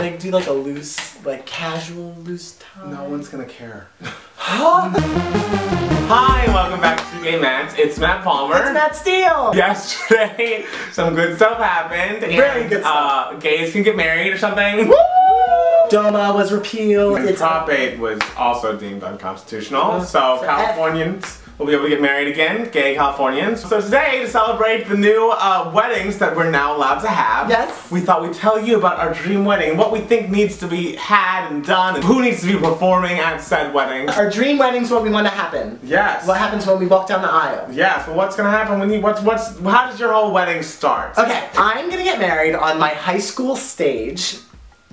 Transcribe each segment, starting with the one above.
Should I do like a loose, like casual loose tie? No one's gonna care. Hi, and welcome back to Gay Matt. It's Matt Palmer. It's Matt Steele! Yesterday, some good stuff happened. Very and, good stuff. Uh, gays can get married or something. Woo! DOMA was repealed. And It's Prop 8 was also deemed unconstitutional, Uh, so so Californians will be able to get married again, gay Californians. So today, to celebrate the new uh, weddings that we're now allowed to have, Yes. we thought we'd tell you about our dream wedding, what we think needs to be had and done, and who needs to be performing at said wedding. Our dream wedding's what we want to happen. Yes. What happens when we walk down the aisle? Yes, so what's gonna happen when you, what's, what's, how does your whole wedding start? Okay, I'm gonna get married on my high school stage.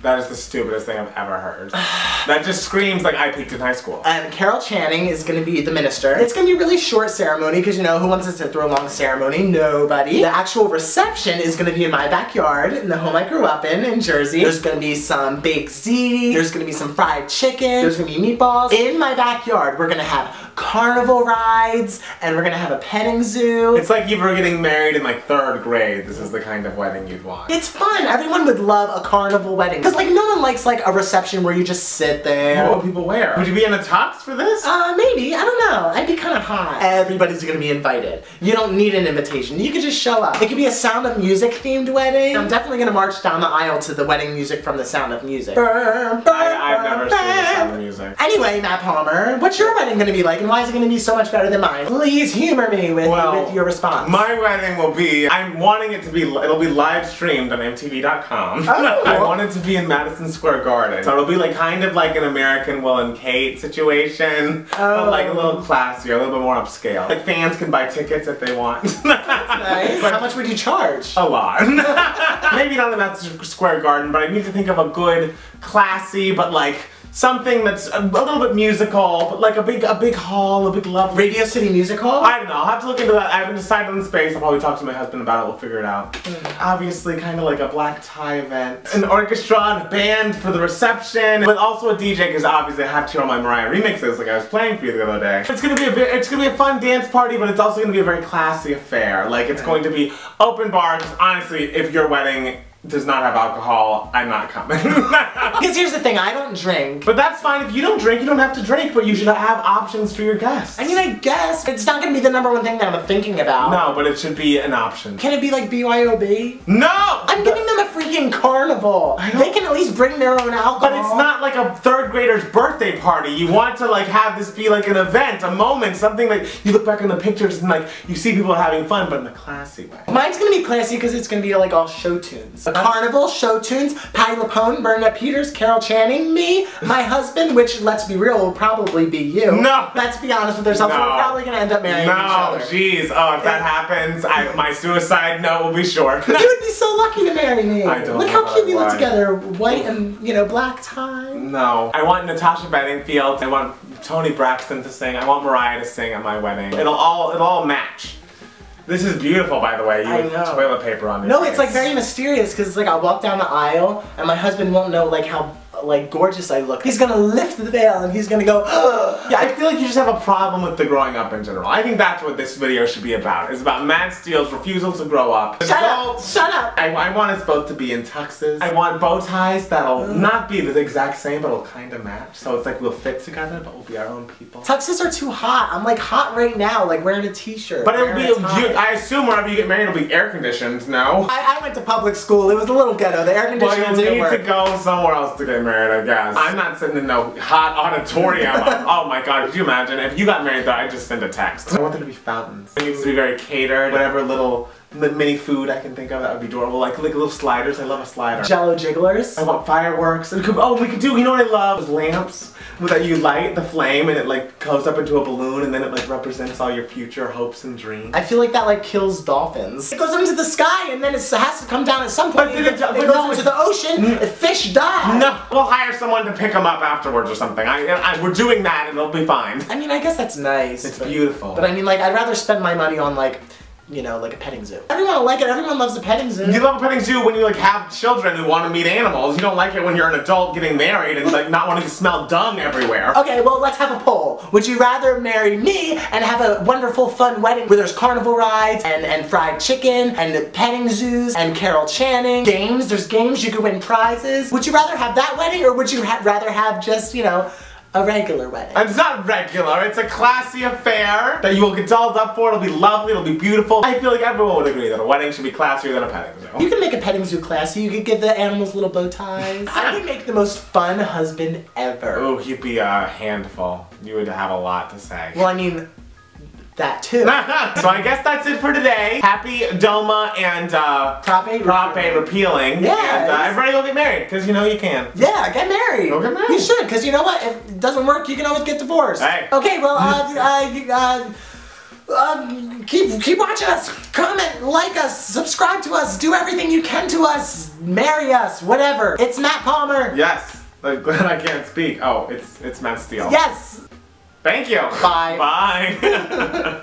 That is the stupidest thing I've ever heard. that just screams like I peaked in high school. And Carol Channing is gonna be the minister. It's gonna be a really short ceremony because you know who wants to sit through a long ceremony? Nobody. The actual reception is gonna be in my backyard in the home I grew up in in Jersey. There's gonna be some baked ziti. There's gonna be some fried chicken. There's gonna be meatballs. In my backyard, we're gonna have carnival rides and we're gonna have a petting zoo. It's like you were getting married in like third grade. This is the kind of wedding you'd want. It's fun. Everyone would love a carnival wedding. Because, like, no one likes, like, a reception where you just sit there. What would people wear? Would you be in a tux for this? Uh, maybe. I don't know. I'd be kind of hot. Everybody's gonna be invited. You don't need an invitation. You could just show up. It could be a Sound of Music themed wedding. I'm definitely gonna march down the aisle to the wedding music from the Sound of Music. I, I've never seen the sound of music. Anyway, Matt Palmer, what's your wedding gonna be like, and why is it gonna be so much better than mine? Please humor me with, Well, with your response. My wedding will be, I'm wanting it to be, it'll be live streamed on MTV.com. Oh. I want it to be in Madison Square Garden. So it'll be like kind of like an American Will and Kate situation, Oh. but like a little classier, a little bit more upscale. Like fans can buy tickets if they want. nice. But- How much would you charge? A lot. Maybe not in Madison Square Garden, but I need to think of a good, classy, but like something that's a, little bit musical, but like a big, a big hall, a big love. Radio City Music Hall? I don't know. I'll have to look into that. I haven't decided on the space. I'll probably talk to my husband about it. We'll figure it out. Hmm. Obviously, kind of like a black tie event. An orchestra and a band for the reception, but also a DJ because obviously I have to hear all my Mariah remixes like I was playing for you the other day. It's gonna be a bit, it's gonna be a fun dance party, but it's also gonna be a very classy affair. Like it's going to be open bar. 'cause honestly, if your wedding does not have alcohol, I'm not coming. Because here's the thing, I don't drink. but that's fine. If you don't drink, you don't have to drink, but you should have options for your guests. I mean, I guess it's not gonna be the number one thing that I'm thinking about. no, but it should be an option. Can it be like BYOB? No! I'm giving them a freaking carnival. They can at least bring their own alcohol. But it's not like a third grader's birthday party. You want to like have this be like an event, a moment, something like you look back in the pictures and like you see people having fun, but in a classy way. Mine's gonna be classy because it's gonna be like all show tunes. A carnival, show tunes, Patti LuPone, Bernadette Peters, Carol Channing, me, my husband, which let's be real, will probably be you. No. Let's be honest with ourselves, No. we're probably gonna end up marrying each other. No, jeez. Oh, if that happens, I, my suicide note will be short. You would be so lucky to marry me. I don't Look how cute we look together, white and you know black tie. no. I want Natasha Bedingfield. I want Toni Braxton to sing. I want Mariah to sing at my wedding. It'll all it'll all match. This is beautiful, by the way. You I with know. toilet paper on your No, it's like very mysterious because like I'll walk down the aisle and my husband won't know like how like gorgeous I look. He's gonna lift the veil and he's gonna go. Ugh. Yeah, I feel like you just have a problem with the growing up in general. I think that's what this video should be about. It's about Matt Steele's refusal to grow up. Shut Go- up! Shut up! I, I want us both to be in tuxes. I want bow ties that'll not be the exact same, but will kind of match. So it's like we'll fit together, but we'll be our own people. Tuxes are too hot. I'm like hot right now, like wearing a t-shirt. But it'll be, wearing a tie. you, I assume wherever you get married, it'll be air conditioned, no? I, I went to public school. It was a little ghetto. The air Well, conditioning you'll didn't need to go somewhere else to get married, I guess. I'm not sitting in no hot auditorium. oh my god, could you imagine? If you got married though, I'd just send a text. I want there to be fountains. It needs to be very catered. Whatever little li- mini food I can think of that would be adorable. Like, like little sliders. I love a slider. Jello jigglers. I want fireworks. And oh, we could do, you know what I love? Is lamps that you light the flame and it like goes up into a balloon and then it like represents all your future hopes and dreams. I feel like that like kills dolphins. It goes into the sky and then it has to come down at some point. But It, it, it- goes into the ocean. Mm. Fish die. No, we'll hire someone to pick them up afterwards or something. I, I, we're doing that and it'll be fine. I mean, I guess that's nice. It's but- beautiful. But I mean, like, I'd rather spend my money on like you know, like a petting zoo. Everyone will like it. Everyone loves a petting zoo. You love a petting zoo when you like have children who want to meet animals. You don't like it when you're an adult getting married and like not wanting to smell dung everywhere. Okay, well, let's have a poll. Would you rather marry me and have a wonderful, fun wedding where there's carnival rides and, and fried chicken and the petting zoos and Carol Channing, games, there's games, you could win prizes. Would you rather have that wedding or would you ha rather have just, you know, a regular wedding? It's not regular, it's a classy affair that you will get dolled up for. It'll be lovely, it'll be beautiful. I feel like everyone would agree that a wedding should be classier than a petting zoo. You can make a petting zoo classy. You could give the animals little bow ties. I would make the most fun husband ever. Oh, he'd be a handful. You would have a lot to say. Well, I mean, that too. so I guess that's it for today. Happy DOMA and uh, Prop 8 Prop 8 repealing. Yeah, And uh, everybody go get married, because you know you can. Yeah, get married. Go get married. You should, because you know what? If it doesn't work, you can always get divorced. Hey. Okay, well, uh, uh, uh, uh, keep keep watching us. Comment, like us, subscribe to us, do everything you can to us, marry us, whatever. It's Matt Palmer. Yes. I'm glad I can't speak. Oh, it's it's Matt Steele. Yes. Thank you. Bye. Bye.